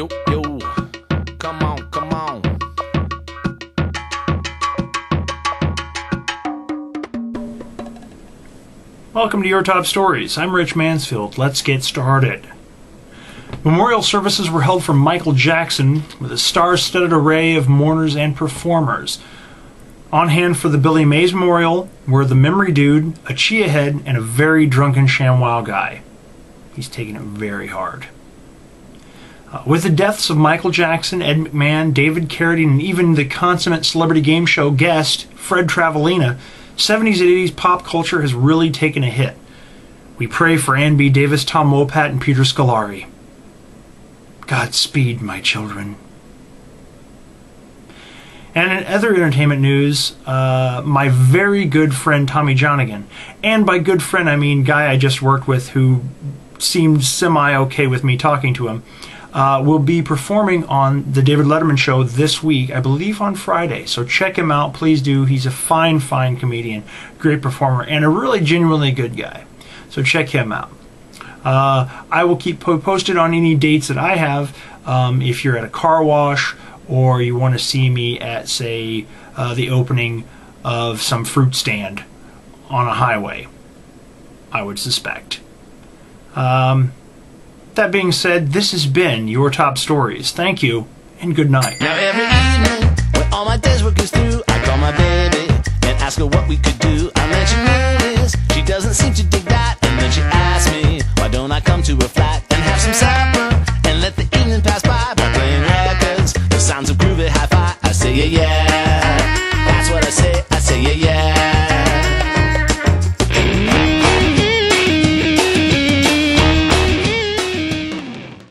Yo, yo, come on, come on. Welcome to Your Top Stories. I'm Rich Mansfield. Let's get started. Memorial services were held for Michael Jackson with a star studded array of mourners and performers. On hand for the Billy Mays Memorial were the Memory Dude, a Chia Head, and a very drunken ShamWow guy. He's taking it very hard. Uh, with the deaths of Michael Jackson, Ed McMahon, David Carradine, and even the consummate celebrity game show guest, Fred Travalena, 70s and 80s pop culture has really taken a hit. We pray for Ann B. Davis, Tom Wopat, and Peter Scolari. Godspeed, my children. And in other entertainment news, uh, my very good friend Tommy Johnagin, and by good friend I mean guy I just worked with who seemed semi okay with me talking to him, uh, will be performing on the David Letterman show this week, I believe on Friday. So check him out, please do. He's a fine, fine comedian, great performer, and a really genuinely good guy. So check him out. Uh, I will keep po- posted on any dates that I have. Um, if you're at a car wash or you want to see me at, say, uh, the opening of some fruit stand on a highway, I would suspect. Um, that being said, this has been your top stories. Thank you, and good night. Now every evening, when all my days work is through, I call my baby and ask her what we could do. I she doesn't seem to dig that, and then she asks me, why don't I come to her flat and have some supper and let the evening pass by by playing records, the sounds of groovy hi-fi. I say yeah yeah, that's what I say. I say yeah yeah.